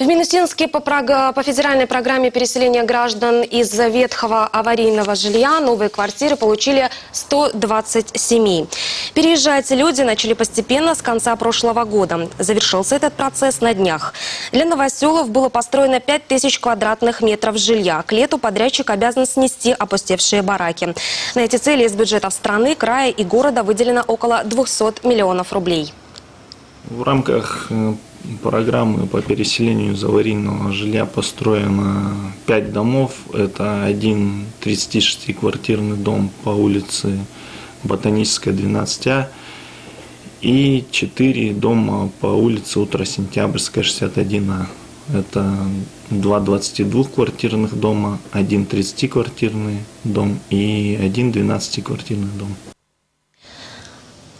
В Минусинске по, по федеральной программе переселения граждан из ветхого аварийного жилья новые квартиры получили 120 семей. Переезжать люди начали постепенно с конца прошлого года. Завершился этот процесс на днях. Для новоселов было построено 5000 квадратных метров жилья. К лету подрядчик обязан снести опустевшие бараки. На эти цели из бюджетов страны, края и города выделено около 200 миллионов рублей. В рамках э, программы по переселению из аварийного жилья построено 5 домов. Это один 36-квартирный дом по улице Ботаническая, 12А и 4 дома по улице Утро-Сентябрьская, 61А. Это два 22-квартирных дома, один 30-квартирный дом и один 12-квартирный дом.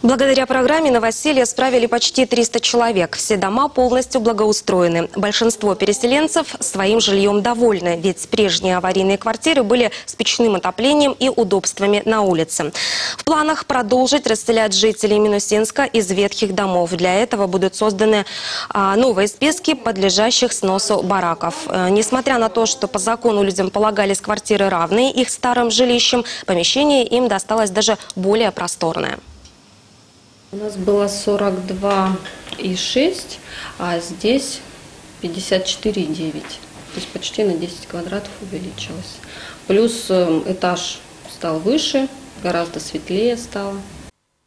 Благодаря программе новоселье справили почти 300 человек. Все дома полностью благоустроены. Большинство переселенцев своим жильем довольны, ведь прежние аварийные квартиры были с печным отоплением и удобствами на улице. В планах продолжить расселять жителей Минусинска из ветхих домов. Для этого будут созданы а, новые списки подлежащих сносу бараков. Э, Несмотря на то, что по закону людям полагались квартиры равные их старым жилищам, помещение им досталось даже более просторное. У нас было 42,6, а здесь 54,9. То есть почти на 10 квадратов увеличилось. Плюс эм, этаж стал выше, гораздо светлее стало.